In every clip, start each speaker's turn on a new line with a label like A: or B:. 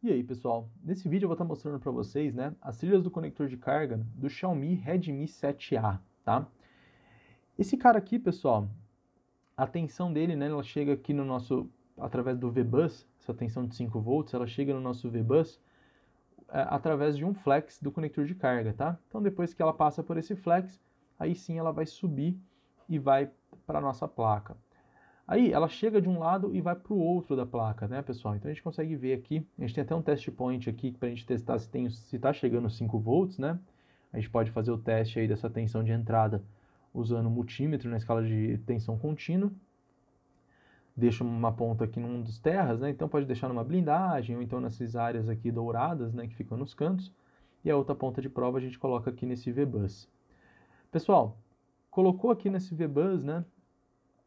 A: E aí pessoal, nesse vídeo eu vou estar mostrando para vocês né, as trilhas do conector de carga do Xiaomi Redmi 7A, tá? Esse cara aqui, pessoal, a tensão dele, né, ela chega aqui no nosso, através do VBus, essa tensão de 5 volts, ela chega no nosso VBus é, através de um flex do conector de carga, tá? Então depois que ela passa por esse flex, aí sim ela vai subir e vai para a nossa placa. Aí ela chega de um lado e vai para o outro da placa, né, pessoal? Então a gente consegue ver aqui, a gente tem até um test point aqui para a gente testar se está chegando 5 volts, né? A gente pode fazer o teste aí dessa tensão de entrada usando o multímetro na escala de tensão contínua. Deixa uma ponta aqui num dos terras, né? Então pode deixar numa blindagem ou então nessas áreas aqui douradas, né, que ficam nos cantos. E a outra ponta de prova a gente coloca aqui nesse VBus. Pessoal, colocou aqui nesse VBus, né?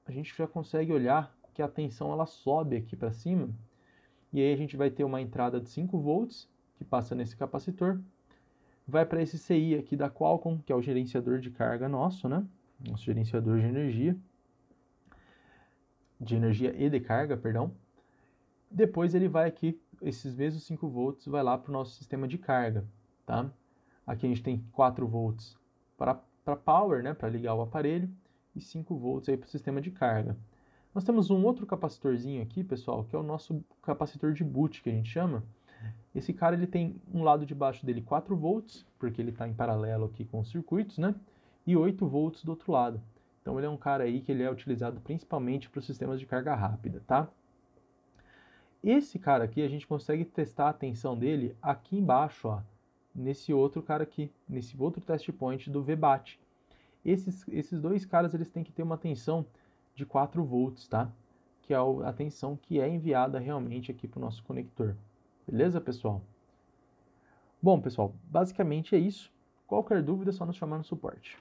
A: A gente já consegue olhar que a tensão ela sobe aqui para cima. E aí a gente vai ter uma entrada de 5 volts que passa nesse capacitor. Vai para esse CI aqui da Qualcomm, que é o gerenciador de carga nosso, né? Nosso gerenciador de energia. De energia e de carga, perdão. Depois ele vai aqui, esses mesmos 5 volts, vai lá para o nosso sistema de carga, tá? Aqui a gente tem 4 volts para power, né? Para ligar o aparelho e 5 volts aí para o sistema de carga. Nós temos um outro capacitorzinho aqui, pessoal, que é o nosso capacitor de boot, que a gente chama. Esse cara ele tem um lado de baixo dele 4 volts, porque ele está em paralelo aqui com os circuitos, né? E 8 volts do outro lado. Então ele é um cara aí que ele é utilizado principalmente para os sistemas de carga rápida, tá? Esse cara aqui a gente consegue testar a tensão dele aqui embaixo, ó, nesse outro cara aqui, nesse outro test point do VBAT. Esses, esses dois caras eles têm que ter uma tensão de 4 volts, tá? Que é a tensão que é enviada realmente aqui para o nosso conector. Beleza, pessoal? Bom, pessoal, basicamente é isso. Qualquer dúvida é só nos chamar no suporte.